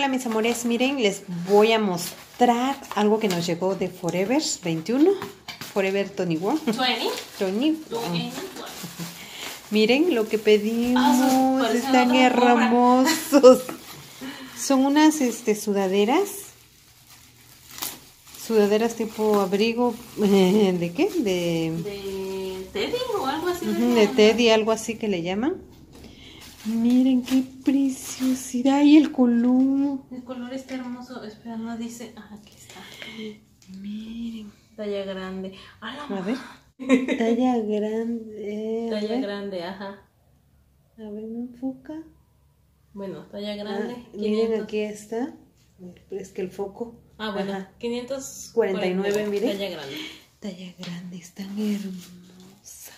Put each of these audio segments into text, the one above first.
Hola, mis amores, miren, les voy a mostrar algo que nos llegó de Forever 21, Forever 21, 20. 20. Miren lo que pedimos, Ah, están hermosos. Son unas este, sudaderas, sudaderas tipo abrigo, ¿de qué? De, De Teddy o algo así. de Teddy, algo así que le llaman. Miren qué preciosidad y el color. El color está hermoso. Espera, no dice. Ah, aquí está. Miren, Talla grande. A la a ver. Talla grande. a Talla grande, ajá. A ver, ¿me enfoca? Bueno, talla Ah, grande. miren, 500. aquí está. Es que el foco. Ah, bueno, Ajá. 549. miren. Talla grande. Talla grande, es tan hermosa.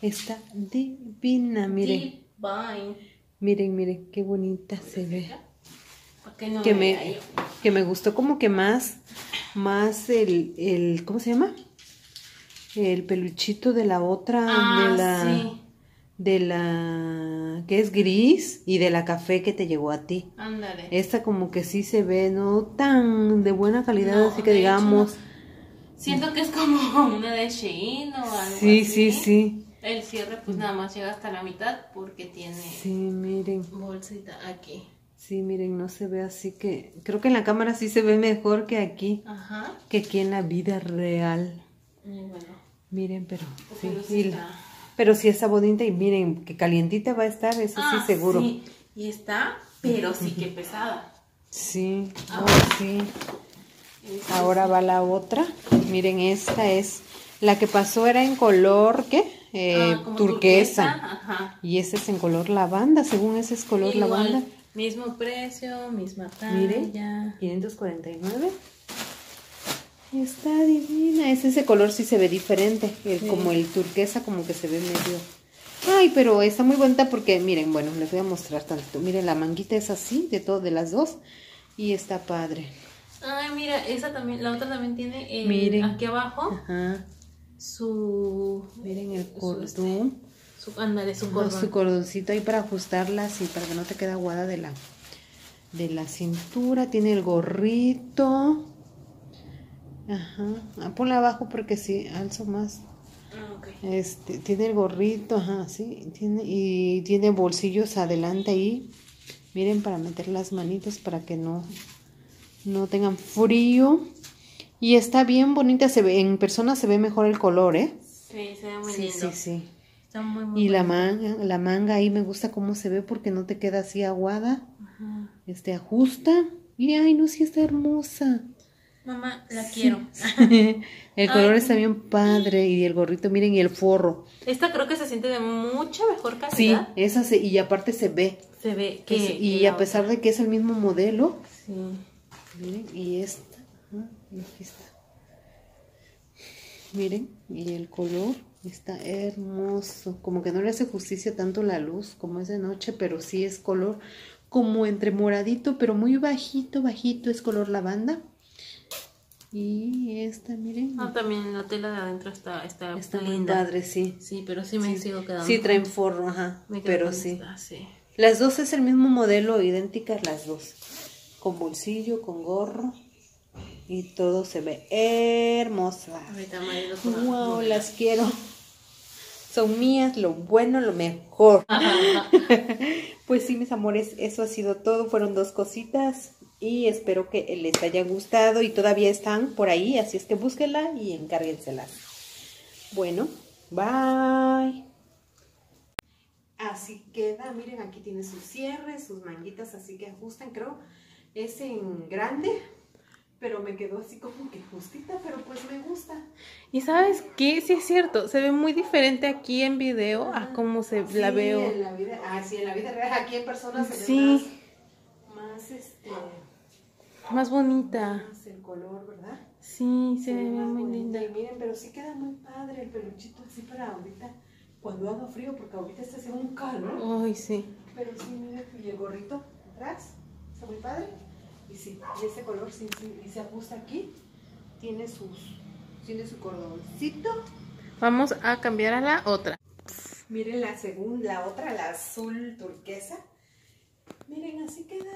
Está divina, miren. Divine. Miren, miren, qué bonita se ve. ¿Para qué no Que me, que me gustó como que más, más el, el, ¿cómo se llama? El peluchito de la otra, Ah, de la, sí. de la, que es gris y de la café que te llegó a ti. Ándale. Esta como que sí se ve no tan de buena calidad, No, así que hecho, digamos. Siento que es como una de Shein o algo Sí, sí, sí. El cierre pues nada más llega hasta la mitad porque tiene Sí, miren. bolsita aquí. Sí, miren, no se ve así que... Creo que en la cámara sí se ve mejor que aquí, Ajá. que aquí en la vida real. Y bueno. Miren, pero sí, pero sí y- está. pero sí está bonita y miren, que calientita va a estar, eso Ah, sí seguro. sí. Y está, pero sí que pesada. Sí, Ah. oh, sí. Ahora va la otra. Miren, esta es... La que pasó era en color, ¿qué? Eh, ah, turquesa. Ajá. Y este es en color lavanda, según ese es color Igual, lavanda. Mismo precio, misma talla. Miren. 549. Está divina. Es ese color sí se ve diferente. El, Sí. Como el turquesa, como que se ve medio. Ay, pero está muy bonita porque, miren, bueno, les voy a mostrar tanto. Miren, la manguita es así, de todo, de las dos. Y está padre. Ay, mira, esa también, la otra también tiene el- Miren. aquí abajo Ajá. Su, Miren el Su, este, cordón. su, ándale, su Ajá, cordón. su cordoncito ahí para ajustarlas y para que no te quede aguada de la, de la cintura. Tiene el gorrito. Ajá. Ah, ponla abajo porque si alzo más. Ah. Este, tiene el gorrito, ajá, sí, tiene, y tiene bolsillos adelante ahí. Miren, para meter las manitas para que no, no tengan frío. Y está bien bonita, se ve, en persona se ve mejor el color, ¿eh? Sí, se ve muy Sí, lindo. sí, sí. Está muy, muy Y la manga, la manga ahí me gusta cómo se ve porque no te queda así aguada. Ajá. Este ajusta. Y ay, no, sí está hermosa. Mamá, la quiero. el color Ay. está bien padre. Y el gorrito, miren, y el forro. Esta creo que se siente de mucha mejor Sí, calidad. esa se, y aparte se ve. Se ve que y a pesar de que es el mismo modelo. Sí. miren, y y aquí está. Miren, y el color está hermoso. Como que no le hace justicia tanto la luz como es de noche, pero sí es color como entre moradito, pero muy bajito, bajito, es color lavanda. Y esta, miren, Ah, también la tela de adentro está, está, está muy linda. padre, sí. Sí, pero sí me sigo quedando. Sí, traen forro, ajá, Me pero sí. esta, sí. Las dos es el mismo modelo, idénticas las dos. Con bolsillo, con gorro. Y todo se ve hermosa. Wow, las quiero. Son mías, lo bueno, lo mejor. Pues sí, mis amores, eso ha sido todo. Fueron dos cositas. Y espero que les haya gustado. Y todavía están por ahí. Así es que búsquenla y encárguenselas. Bueno, bye. Así queda, miren, aquí tiene sus cierres, sus manguitas, así que ajustan, creo, es en grande, pero me quedó así como que justita, pero pues me gusta. Y sabes qué, sí es cierto, se ve muy diferente aquí en video a cómo se la veo. En la vida, ah, sí, en la vida real, aquí en persona se Sí. ve más, más, este, Más bonita. más el color, ¿verdad? Sí, se ve muy bonita. linda. Y miren, pero sí queda muy padre el peluchito así para ahorita, cuando haga frío, porque ahorita está haciendo un calor. Ay, sí. Pero sí, mira, y el gorrito atrás, está muy padre. Y sí, y ese color sí, sí, y se ajusta aquí, tiene sus, tiene su cordoncito. Vamos a cambiar a la otra. Miren la segunda, la otra, la azul turquesa. Miren, así queda.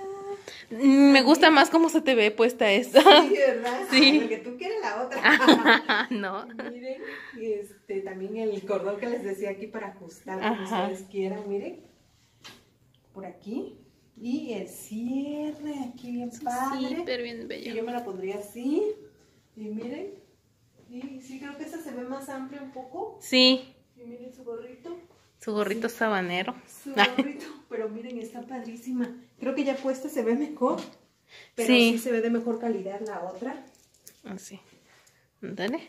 Mm, Me gusta más cómo se te ve puesta esta. Sí, ¿verdad? Sí. Porque tú quieres la otra. no. miren, este, también el cordón que les decía aquí para ajustar, como ustedes quieran, miren. Por aquí. Y el cierre aquí bien padre. pero bien Y yo bello. me la pondría así. Y miren. Y sí, creo que esta se ve más amplia un poco. Sí, Y miren su gorrito. su gorrito sabanero. Su gorrito. Pero miren, está padrísima. Creo que ya puesta se ve mejor. Pero Sí. sí se ve de mejor calidad la otra. Así. Dale.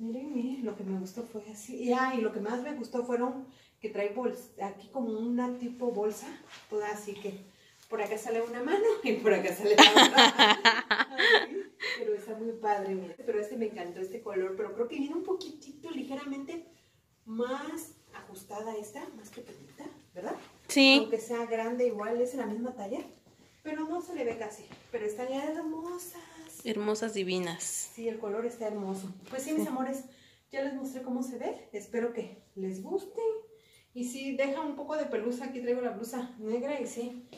Miren, miren, lo que me gustó fue así. Y, ah, y lo que más me gustó fueron que trae bols aquí como una tipo bolsa, toda así que por acá sale una mano y por acá sale la otra. Pero está muy padre, miren. Pero este me encantó, este color, pero creo que viene un poquitito, ligeramente más ajustada esta, más pequeñita, ¿verdad? Sí, Aunque sea grande, igual es la misma talla, pero no se le ve casi. Pero están hermosas. hermosas divinas. Sí, el color está hermoso. Pues sí, mis amores, ya les mostré cómo se ve. Espero que les guste. Y sí, deja un poco de pelusa. Aquí traigo la blusa negra y sí,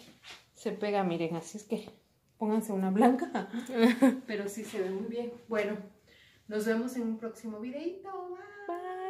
se pega, miren. Así es que pónganse una blanca. Pero sí se ve muy bien. Bueno, nos vemos en un próximo videito. Bye. Bye.